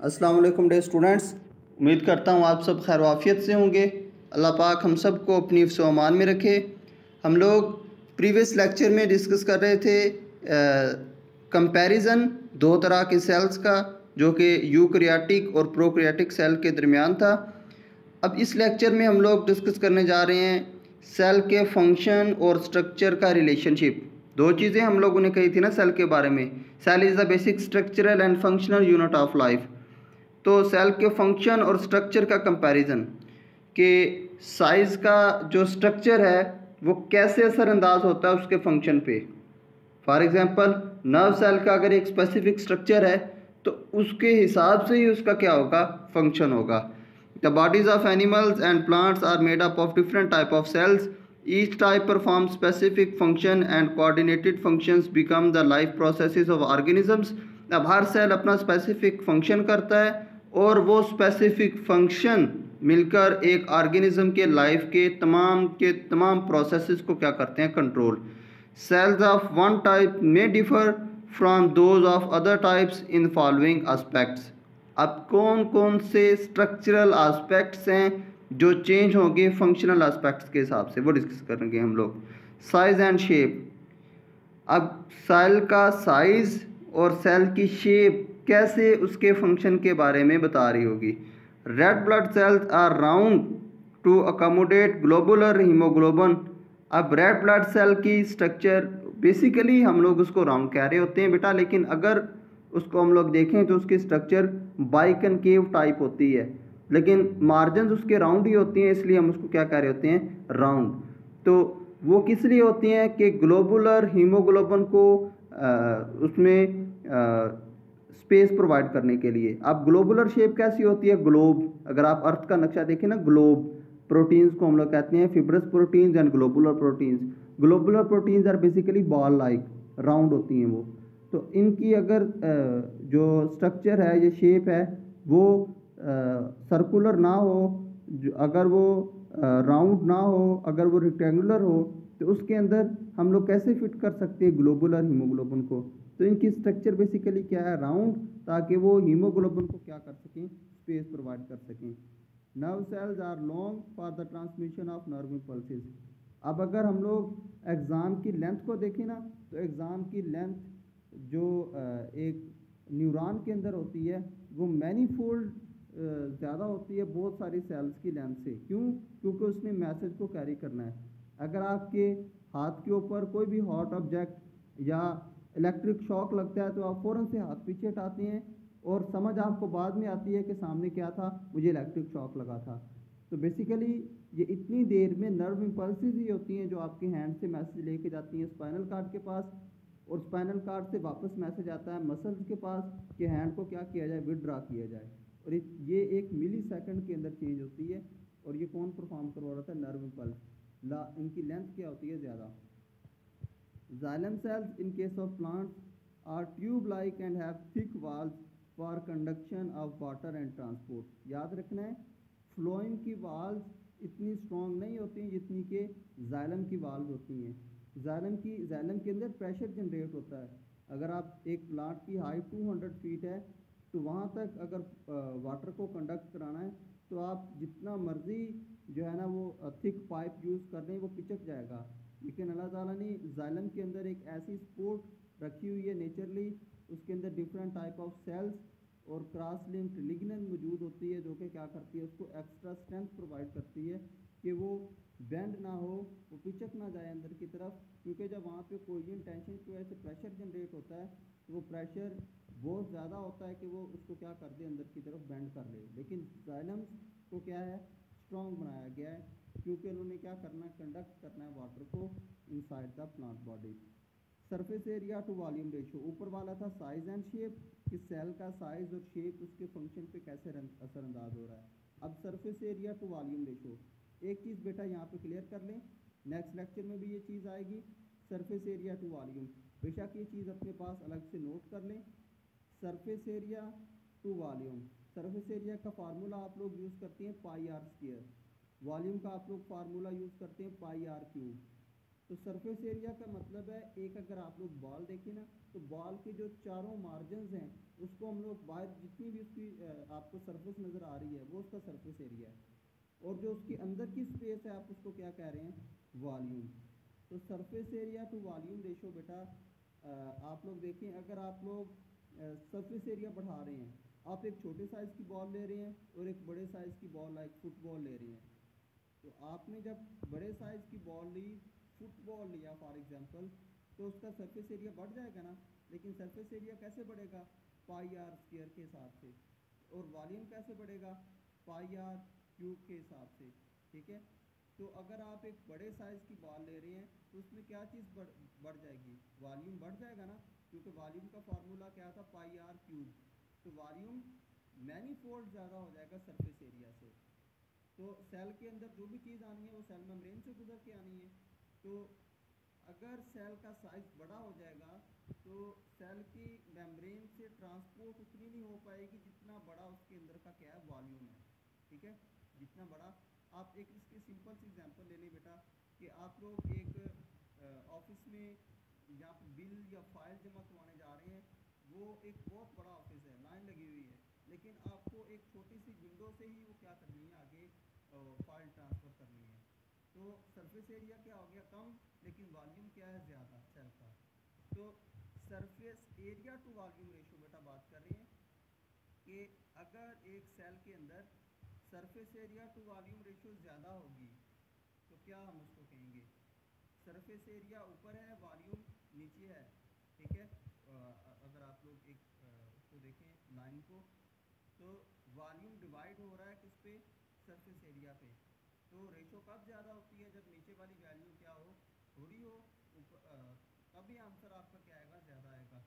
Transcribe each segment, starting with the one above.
अस्सलाम वालेकुम day students. उम्मीद करता हूँ आप सब खैर वाफियत से होंगे। अल्लाह पाक हम सबको अपनी अमान में रखे। हम लोग प्रीवियस लेक्चर में डिस्कस कर रहे थे कंपैरिजन दो तरह के सेल्स का, जो कि यूक्रियाटिक और प्रोक्रियाटिक सेल के दरमियान था। अब इस लेक्चर में हम लोग डिस्कस करने जा रहे हैं सेल के फ़ंक्शन और स्ट्रक्चर का रिलेशनशिप। दो चीज़ें हम लोगों ने कही थी ना सेल के बारे में। Cell is the basic structural and functional unit of life. तो सेल के फ़ंक्शन और स्ट्रक्चर का कंपैरिजन कि साइज़ का जो स्ट्रक्चर है, वो कैसे असरअंदाज होता है उसके फ़ंक्शन पे। फॉर एग्ज़ाम्पल नर्व सेल का अगर एक स्पेसिफिक स्ट्रक्चर है तो उसके हिसाब से ही उसका क्या होगा? फ़ंक्शन होगा। The bodies of animals and plants are made up of different type of cells each type perform specific function and coordinated functions become the life processes of organisms अब हर सेल अपना स्पेसिफिक फ़ंक्शन करता है। और वो specific function मिलकर एक organism के लाइफ के तमाम के तमाम प्रोसेसेस को क्या करते हैं? Control cells of one type में differ from those of other types in following aspects अब कौन कौन से स्ट्रक्चरल एस्पेक्ट्स हैं जो चेंज होंगे फंक्शनल एस्पेक्ट्स के हिसाब से? वो डिस्कस करेंगे हम लोग. साइज़ एंड शेप अब सेल का साइज़ और सेल की शेप कैसे उसके फ़ंक्शन के बारे में बता रही होगी? Red blood cells are round to accommodate globular haemoglobin अब रेड ब्लड सेल की स्ट्रक्चर बेसिकली हम लोग उसको राउंड कह रहे होते हैं बेटा लेकिन अगर उसको हम लोग देखें तो उसकी स्ट्रक्चर बाइकनकेव टाइप होती है। लेकिन मार्जिन उसके राउंड ही होती हैं इसलिए हम उसको क्या कह रहे होते हैं? राउंड तो वो किस लिए होती हैं कि ग्लोबुलर हीमोग्लोबन को आ, उसमें आ, स्पेस प्रोवाइड करने के लिए। अब ग्लोबुलर शेप कैसी होती है? ग्लोब अगर आप अर्थ का नक्शा देखें ना ग्लोब प्रोटीन्स को हम लोग कहते हैं fibrous proteins and globular proteins globular proteins are basically ball like round होती हैं वो। तो इनकी अगर जो स्ट्रक्चर है, ये शेप है, वो सर्कुलर ना हो अगर वो राउंड ना हो, अगर वो रिक्टेंगुलर हो तो उसके अंदर हम लोग कैसे फिट कर सकते हैं ग्लोबुलर हीमोग्लोबिन को? तो इनकी स्ट्रक्चर बेसिकली क्या है? राउंड ताकि वो हीमोग्लोबिन को क्या कर सकें? स्पेस प्रोवाइड कर सकें। Nerve cells are long for the transmission of nerve pulses अब अगर हम लोग एग्ज़ाम की लेंथ को देखें ना तो एग्ज़ाम की लेंथ जो एक न्यूरॉन के अंदर होती है, वो मैनी फोल्ड ज़्यादा होती है बहुत सारी सेल्स की लेंथ से। क्यों? क्योंकि उसने मैसेज को कैरी करना है। अगर आपके हाथ के ऊपर कोई भी हॉट ऑब्जेक्ट या इलेक्ट्रिक शॉक लगता है तो आप फ़ौरन से हाथ पीछे हटाते हैं और समझ आपको बाद में आती है कि सामने क्या था, मुझे इलेक्ट्रिक शॉक लगा था। तो बेसिकली ये इतनी देर में नर्व इम्पल्सिस ही होती हैं जो आपके हैंड से मैसेज लेके जाती हैं स्पाइनल कार्ड के पास और स्पाइनल कार्ड से वापस मैसेज आता है मसल्स के पास कि हैंड को क्या किया जाए विदड्रा किया जाए। और ये एक मिली सेकेंड के अंदर चेंज होती है और ये कौन परफॉर्म करवा रहा था? नर्व इम्पल्स ला, इनकी लेंथ क्या होती है? ज़्यादा। Xylem cells in case of plants are tube-like and have thick walls for conduction of water and transport. याद रखना है फ्लोइम की वाल्स इतनी स्ट्रॉन्ग नहीं होती हैं जितनी के जाइलम की वाल्व होती हैं। जाइलम की जाइलम के अंदर प्रेशर जनरेट होता है। अगर आप एक प्लांट की हाइट 200 फीट है तो वहाँ तक अगर वाटर को कंडक्ट कराना है तो आप जितना मर्ज़ी जो है ना वो थिक पाइप यूज़ कर लें वो पिचक जाएगा। लेकिन अल्लाह ताला ने जालम के अंदर एक ऐसी स्पोर्ट रखी हुई है नेचरली उसके अंदर डिफरेंट टाइप ऑफ़ सेल्स और क्रॉस लिंक्ड लिग्नन मौजूद होती है जो कि क्या करती है, उसको एक्स्ट्रा स्ट्रेंथ प्रोवाइड करती है कि वो बैंड ना हो, वो पिचक ना जाए अंदर की तरफ़। क्योंकि जब वहाँ पे कोई टेंशन की वजह से प्रेशर जनरेट होता है तो वो प्रेशर बहुत ज़्यादा होता है कि वो उसको क्या कर दे, अंदर की तरफ़ बैंड कर ले। लेकिन जाइलम्स को क्या है? स्ट्रॉन्ग बनाया गया है। क्योंकि उन्होंने क्या करना है कंडक्ट करना है वाटर को inside the plant body surface area to volume ratio ऊपर वाला था साइज़ एंड शेप कि सेल का साइज़ और शेप उसके फ़ंक्शन पे कैसे असरअंदाज हो रहा है। अब surface area to volume ratio एक चीज़ बेटा यहाँ पे क्लियर कर लें। नेक्स्ट लेक्चर में भी ये चीज़ आएगी। सरफेस एरिया टू वॉल्यूम बेशक ये चीज़ अपने पास अलग से नोट कर लें। Surface area to volume surface area का फार्मूला आप लोग यूज़ करते हैं पाई आर स्केयर वॉल्यूम का आप लोग फार्मूला यूज़ करते हैं पाई आर क्यूब। तो सरफेस एरिया का मतलब है, एक अगर आप लोग बॉल देखें ना तो बॉल के जो चारों मार्जिन हैं, उसको हम लोग बाहर जितनी भी उसकी आपको सरफेस नज़र आ रही है, वो उसका सरफेस एरिया है। और जो उसके अंदर की स्पेस है, आप उसको क्या कह रहे हैं? वॉल्यूम। तो surface area to volume ratio बेटा आप लोग देखें, अगर आप लोग सरफेस एरिया बढ़ा रहे हैं, आप एक छोटे साइज़ की बॉल ले रहे हैं और एक बड़े साइज़ की बॉल, लाइक फुटबॉल ले रहे हैं तो आपने जब बड़े साइज़ की बॉल ली फुटबॉल लिया फॉर एग्ज़ाम्पल तो उसका सरफेस एरिया बढ़ जाएगा ना? लेकिन सरफेस एरिया कैसे बढ़ेगा? पाई आर स्केयर के हिसाब से। और वॉल्यूम कैसे बढ़ेगा? पाई आर क्यूब के हिसाब से। ठीक है? तो अगर आप एक बड़े साइज़ की बॉल ले रहे हैं तो उसमें क्या चीज़ बढ़ बढ़ जाएगी? वॉल्यूम बढ़ जाएगा ना? क्योंकि वॉल्यूम का फार्मूला क्या था? पाई आर क्यूब तो वॉल्यूम मैनी ज़्यादा हो जाएगा सरफेस एरिया से। तो सेल के अंदर जो भी चीज़ आनी है, वो सेल मेम्ब्रेन से गुजर के आनी है। तो अगर सेल का साइज़ बड़ा हो जाएगा तो सेल की मेम्ब्रेन से ट्रांसपोर्ट उतनी नहीं हो पाएगी जितना बड़ा उसके अंदर का क्या है वॉल्यूम है। ठीक है? जितना बड़ा। आप एक इसकी सिंपल सी एग्जांपल ले लें बेटा, कि आप लोग एक ऑफ़िस में पर बिल या फ़ाइल जमा करवाने जा रहे हैं, वो एक बहुत बड़ा ऑफ़िस है लाइन लगी हुई है। लेकिन आपको एक छोटी सी विंडो से ही वो क्या करनी है आगे फ़ाइल ट्रांसफ़र करनी है। तो सरफेस एरिया क्या हो गया? कम, लेकिन वॉल्यूम क्या है? ज़्यादा सेल का। तो surface area to volume ratio बेटा बात कर रहे हैं कि अगर एक सेल के अंदर surface area to volume ratio ज़्यादा होगी तो क्या हम उसको कहेंगे? सरफेस एरिया ऊपर है वॉल्यूम नीचे है, ठीक है? अगर आप लोग एक उसको देखें लाइन को तो वॉल्यूम डिवाइड हो रहा है किस पे? सरफेस एरिया पे। तो रेशो कब ज़्यादा होती है? जब नीचे वाली वैल्यू क्या हो? थोड़ी हो। तभी आंसर आपका क्या आएगा? ज़्यादा आएगा।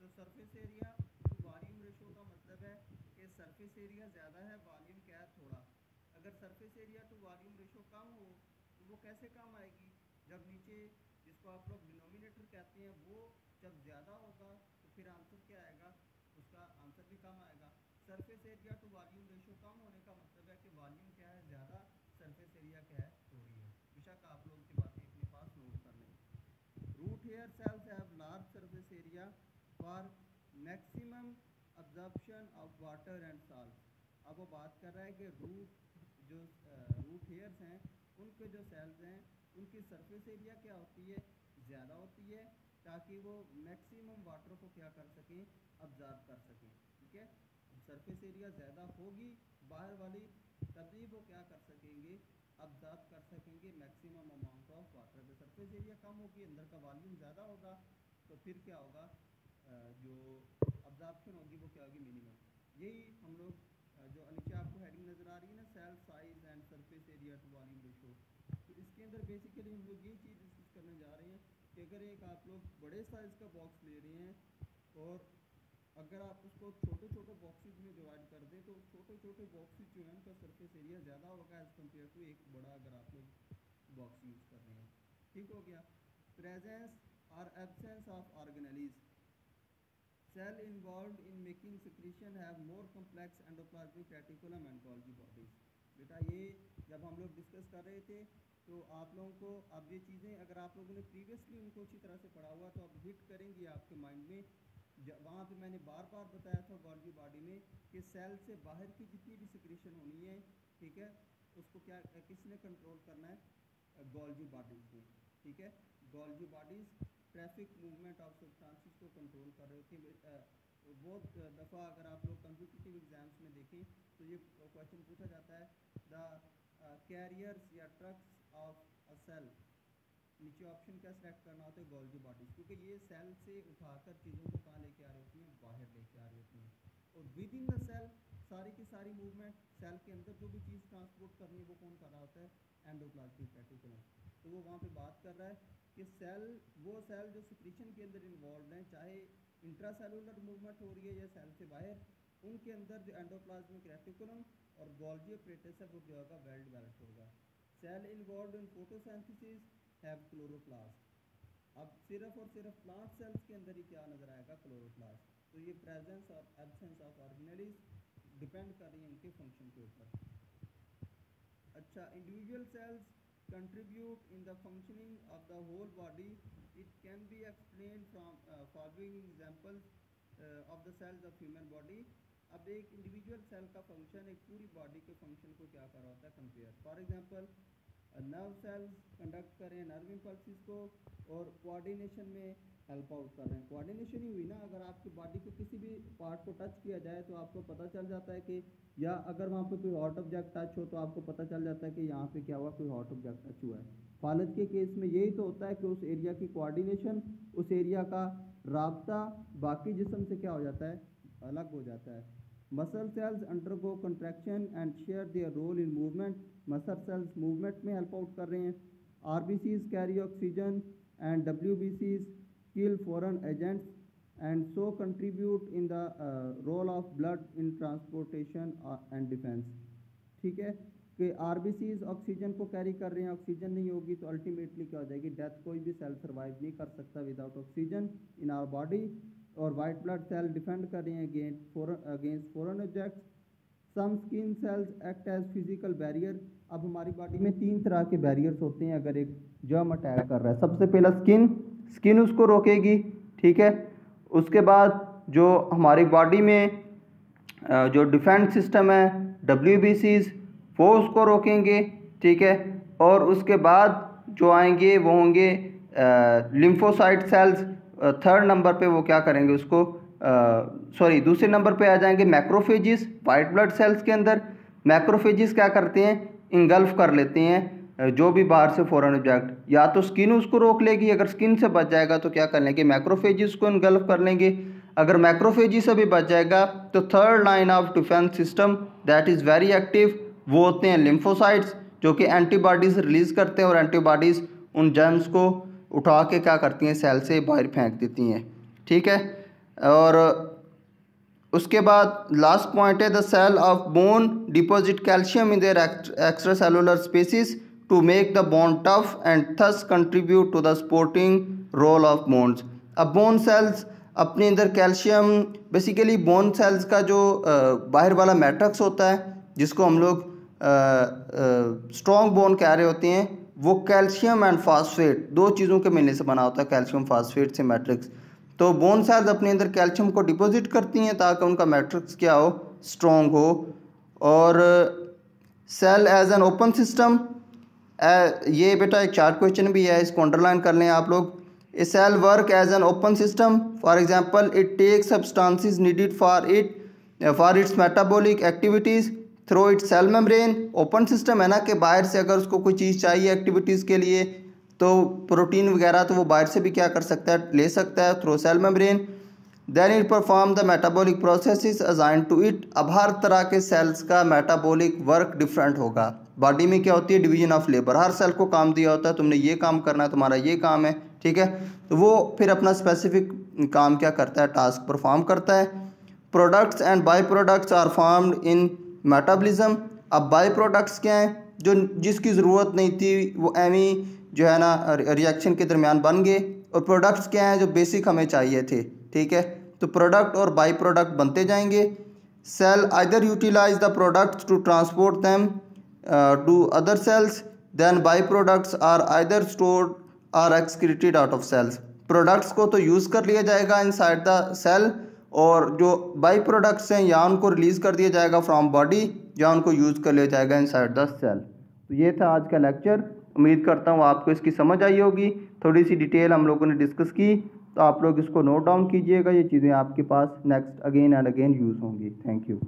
तो surface area to volume ratio का मतलब है कि सरफेस एरिया ज़्यादा है, वॉल्यूम क्या है? थोड़ा। अगर surface area to volume ratio कम हो तो वो कैसे कम आएगी? जब नीचे जिसको आप लोग डिनोमिनेटर कहते हैं, वो जब ज़्यादा होगा तो फिर आंसर क्या आएगा? उसका आंसर भी कम आएगा। Surface area to volume ratio कम होने का मतलब है कि वॉल्यूम क्या है? ज़्यादा सरफेस एरिया क्या है? थोड़ी है। बेशक आप लोगों की बातें अपने पास नोट कर लें। Root hair cells have large surface area for maximum absorption of water and salt अब वो बात कर रहा है कि रूट जो रूट हेयर्स हैं, उनके जो सेल्स हैं, उनकी सरफेस एरिया क्या होती है? ज़्यादा होती है, ताकि वो मैक्सिमम वाटर को क्या कर सकें? अब्जॉर्ब कर सकें। ठीक है? सरफेस एरिया ज़्यादा होगी, बाहर वाली तभी वो क्या कर सकेंगे? अब्जॉर्ब कर सकेंगे मैक्सिमम अमाउंट ऑफ़ वाटर अगर सरफेस एरिया कम होगी, अंदर का वॉल्यूम ज़्यादा होगा तो फिर क्या होगा? जो अब्जॉर्बशन होगी वो क्या होगी? मिनिमम यही हम लोग जो नीचे आपको हेडिंग नज़र आ रही है ना cell size and surface area to volume ratio तो इसके अंदर बेसिकली हम लोग यही चीज़ डिस्कस करने जा रहे हैं कि अगर एक आप लोग बड़े साइज़ का बॉक्स ले रहे हैं और अगर आप उसको छोटे छोटे बॉक्सेस में डिवाइड कर दें तो छोटे छोटे बॉक्सेस जो हैं, उनका सरफेस एरिया ज़्यादा होगा एज़ कंपेयर टू एक बड़ा अगर आप लोग बॉक्स यूज़ कर रहे हैं। ठीक हो गया? प्रेजेंस और absence of organelles cell involve in making secretion have more complex endoplasmic reticulum and Golgi bodies बेटा, ये जब हम लोग डिस्कस कर रहे थे तो आप लोगों को अब ये चीज़ें, अगर आप लोगों ने प्रीवियसली उनको अच्छी तरह से पढ़ा हुआ तो अब हिट करेंगी आपके माइंड में। वहाँ पे मैंने बार बार बताया था गॉल्गी बॉडी में कि सेल से बाहर की जितनी भी सिक्रेशन होनी है, ठीक है, उसको क्या, किसने कंट्रोल करना है? गॉल्जी बॉडीज़ ने ठीक है? Golgi bodies traffic movement of substances को कंट्रोल कर रहे है बहुत दफ़ा अगर आप लोग कंपिटिटिव एग्ज़ाम्स में देखें तो ये क्वेश्चन पूछा जाता है, द कैरियर्स या ट्रक्स ऑफ़ अ सेल नीचे ऑप्शन क्या सिलेक्ट करना होता है? गोल्जी बॉडीज क्योंकि ये सेल से उठाकर चीज़ों को कहाँ लेके आ रही होती हैं बाहर लेके आ रही होती हैं और विद इन द सेल सारी की सारी मूवमेंट सेल के अंदर जो भी चीज़ ट्रांसपोर्ट करनी है, वो कौन कर रहा होता है? एंडोप्लाज्मिक रेटिकुलम तो वो वहाँ पे बात कर रहा है कि सेल वो सेल जो सिक्रीशन के अंदर इन्वॉल्व हैं, चाहे इंट्रासेलुलर मूवमेंट हो रही है या सेल से बाहर, उनके अंदर जो एंडोप्लाज्मिक रेटिकुलम और गोल्जी ऑपरेटस है, वो जो होगा वेल डेवलप्ड होगा. Cell involve in photosynthesis have chloroplast अब सिर्फ़ और सिर्फ़ प्लांट सेल्स के अंदर ही क्या नज़र आएगा? क्लोरोप्लास्ट तो ये प्रेजेंस और एब्सेंस ऑफ़ ऑर्गेनलीज डिपेंड कर रही है इनके फ़ंक्शन के ऊपर। अच्छा individual cells contribute in the functioning of the whole body it can be explain following examples uh, of the cells of human body. अब एक इंडिविजुअल सेल का फ़ंक्शन एक पूरी बॉडी के फ़ंक्शन को क्या कर रहा है? Compare for example nerve cells conduct करें नर्व इम्पल्सिस को और कोऑर्डिनेशन में हेल्प आउट कर रहे हैं। कोऑर्डिनेशन ही हुई ना, अगर आपकी बॉडी के किसी भी पार्ट को टच किया जाए तो आपको पता चल जाता है कि या अगर वहाँ पे कोई हॉट ऑब्जेक्ट टच हो तो आपको पता चल जाता है कि यहाँ पे क्या हुआ, कोई हॉट ऑब्जेक्ट टच हुआ है। फालज के केस में यही तो होता है कि उस एरिया की कोऑर्डिनेशन उस एरिया का रबता बाकी जिसम से क्या हो जाता है, अलग हो जाता है। Muscle cells undergo contraction and share their role in movement muscle cells movement में हेल्प आउट कर रहे हैं। R B Cs carry oxygen and W B Cs kill foreign agents and so contribute in the uh, role of blood in transportation uh, and defense. ठीक है? कि are oxygen को carry कर रहे हैं ऑक्सीजन नहीं होगी तो अल्टीमेटली क्या हो जाएगी? डेथ कोई भी सेल सर्वाइव नहीं कर सकता without oxygen in our body और वाइट ब्लड सेल डिफेंड कर रहे हैं against against foreign objects some skin cells act as physical barrier अब हमारी बॉडी में तीन तरह के बैरियर्स होते हैं अगर एक जर्म अटैक कर रहा है। सबसे पहला स्किन स्किन उसको रोकेगी, ठीक है? उसके बाद जो हमारी बॉडी में जो डिफेंस सिस्टम है डब्ल्यू बी सीज वो उसको रोकेंगे, ठीक है? और उसके बाद जो आएँगे, वो होंगे लिम्फोसाइट सेल्स थर्ड नंबर पे वो क्या करेंगे उसको सॉरी दूसरे नंबर पे आ जाएँगे मैक्रोफेजिस वाइट ब्लड सेल्स के अंदर। मैक्रोफेजिस क्या करते हैं? इंगल्फ कर लेते हैं। जो भी बाहर से फॉरन ऑब्जेक्ट या तो स्किन उसको रोक लेगी, अगर स्किन से बच जाएगा तो क्या कर लेंगे? मैक्रोफेजिस को इनगल्फ कर लेंगे। अगर मैक्रोफेजी से भी बच जाएगा तो third line of defence system that is very active वो होते हैं लिम्फोसाइट्स जो कि एंटीबॉडीज़ रिलीज़ करते हैं और एंटीबॉडीज़ उन जर्म्स को उठा के क्या करती हैं? सेल से बाहर फेंक देती हैं। ठीक है? और उसके बाद लास्ट पॉइंट है the cell of bone deposit calcium in their extra cellular spaces to make the bone tough and thus contribute to the supporting role of bones. अब बोन सेल्स अपने अंदर कैल्शियम बेसिकली बोन सेल्स का जो बाहर वाला matrix होता है, जिसको हम लोग स्ट्रॉन्ग बोन कह रहे होते हैं, वो कैल्शियम एंड फास्फेट दो चीज़ों के मिलने से बना होता है कैल्शियम फास्फेट से मैट्रिक्स तो बोन सेल्स अपने अंदर कैल्शियम को डिपॉजिट करती हैं ताकि उनका मैट्रिक्स क्या हो स्ट्रॉन्ग हो. और cell as an open system ये बेटा एक चार्ट क्वेश्चन भी है, इसको अंडरलाइन कर लें आप लोग। A cell work as an open system for example it take substances needed for it for its metabolic activities through its cell membrane open system है ना कि बाहर से अगर उसको कोई चीज़ चाहिए एक्टिविटीज़ के लिए तो प्रोटीन वगैरह तो वो बाहर से भी क्या कर सकता है, ले सकता है through cell membrane then it perform the metabolic process assigned to it अब हर तरह के सेल्स का मेटाबॉलिक वर्क डिफरेंट होगा। बॉडी में क्या होती है? डिवीज़न ऑफ़ लेबर हर सेल को काम दिया होता है, तुमने ये काम करना है, तुम्हारा ये काम है, ठीक है? तो वो फिर अपना स्पेसिफिक काम क्या करता है? टास्क परफॉर्म करता है। Products and by products are formed in metabolism अब बाई प्रोडक्ट्स क्या हैं? जो जिसकी ज़रूरत नहीं थी, वो एमी जो है ना रिएक्शन के दरमियान बन गए। और प्रोडक्ट्स क्या हैं? जो बेसिक हमें चाहिए थे, ठीक है? तो प्रोडक्ट और बाई प्रोडक्ट बनते जाएँगे। Cell either utilise the products to transport them to other cells, then byproducts are either stored or excreted out of cells. Products को तो यूज़ कर लिया जाएगा इनसाइड द सेल और जो बाई प्रोडक्ट्स हैं, या उनको रिलीज़ कर दिया जाएगा फ्रॉम बॉडी या उनको यूज़ कर लिया जाएगा इनसाइड द सेल तो ये था आज का लेक्चर उम्मीद करता हूँ आपको इसकी समझ आई होगी. थोड़ी सी डिटेल हम लोगों ने डिस्कस की. तो आप लोग इसको नोट डाउन कीजिएगा. ये चीज़ें आपके पास next again and again use होंगी. Thank you